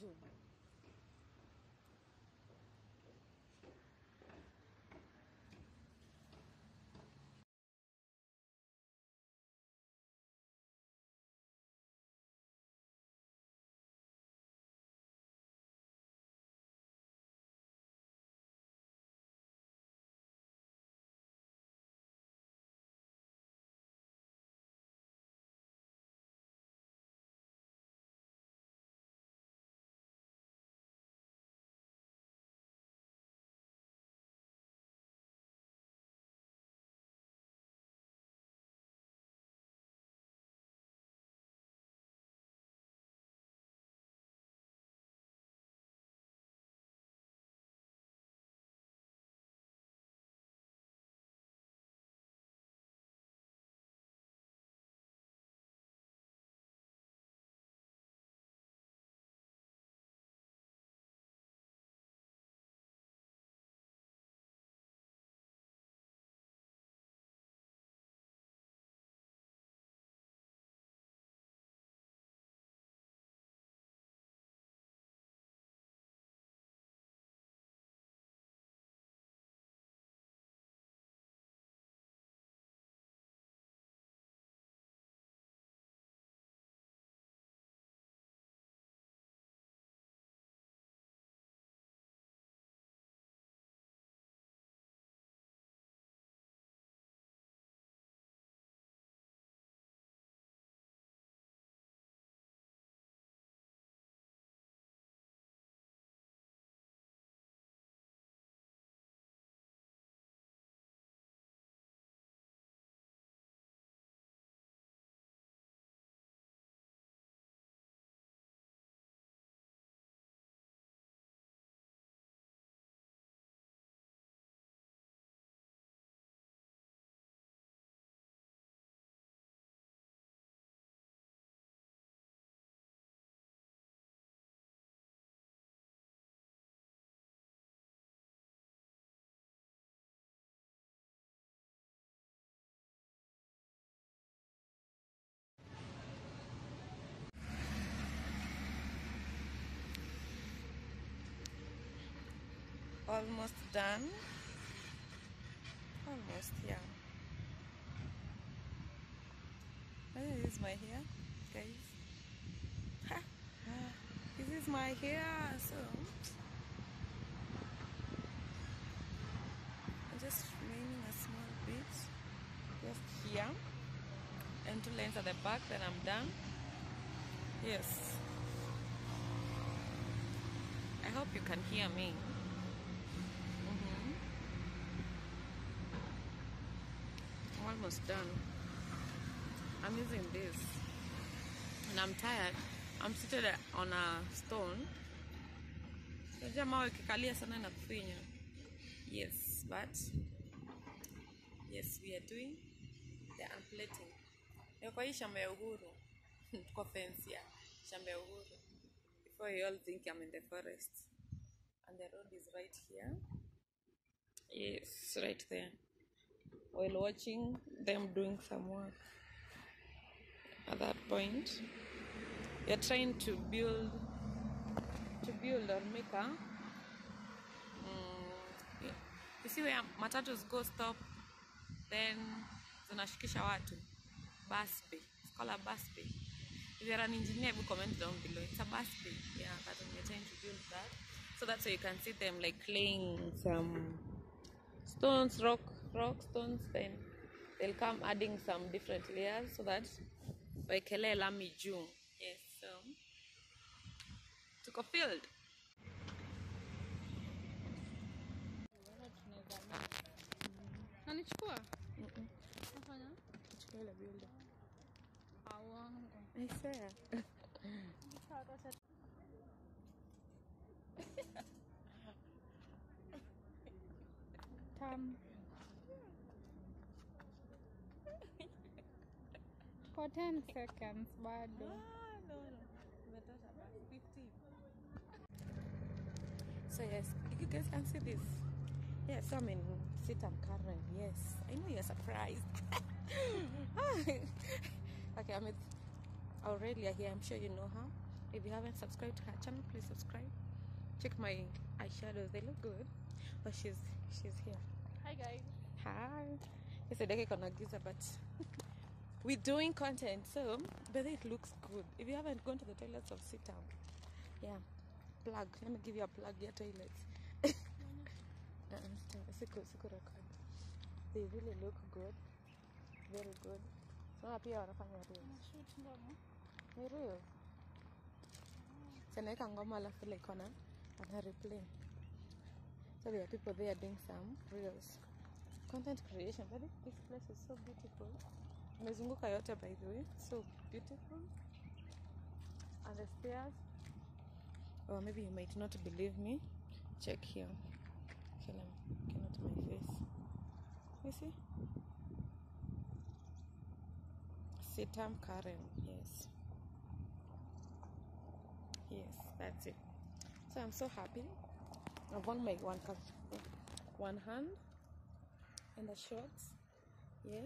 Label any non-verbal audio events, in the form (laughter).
juu almost done. Almost oh, this is my hair guys? This is my hair so I'm just remaining a small bit. Just here. And two lines at the back then I'm done. Yes. I hope you can hear me almost done. I'm using this. And I'm tired. I'm seated on a stone. Unajua mawe ikikalia sana inakufinya yes but yes we are doing the unplating. Niko kwa hii shamba ya uhuru. (laughs) Tuko fence ya shamba ya uhuru. Before you all think I'm in the forest. And the road is right here. Yes right there while watching them doing some work. At that point you're trying to build to build or make a mm, you see where matatus go stop then zinashikisha watu. Bus bay it's called a bus if you're an engineer you comment down below? It's a bus yeah but we're trying to build that. So that's why you can see them like laying some stones rock rock stones then they'll come adding some different layers so that waekelee lami juu yes so tuko field nanichukua? Nafanya? Chukua ile builder. auongo I swear. (laughs) tam for 10 seconds bado Ah, no, no. Imetosha basi. 15. So yes, you guys can see this. Yes, I'm in CITAM Karen. Yes, I know you're surprised. (laughs) okay, I'm with Aurelia here. I'm sure you know her. If you haven't subscribed to her channel, please subscribe. Check my eyeshadows; they look good. But she's she's here. Hi guys. Hi. Yesterday gonna giza, but (laughs) we're doing content, so but it looks good. If you haven't gone to the toilets of Sit Town, yeah, plug. Let me give you a plug. Your toilets. (laughs) Uh, record. They really look good, very good. So pia wanafanya reels. Shoot ndani. Ni reels. Sanaweka ngoma alafu like wana wana replay. So there are people there doing some reels. Content creation. But this place is so beautiful. Imezunguka yote by the way. So beautiful. And the stairs. Or maybe you might not believe me. Check here. Let me cannot my face. You see? CITAM Karen, yes. Yes, that's it. So I'm so happy. I've won my one cup, one hand and the shorts. Yes.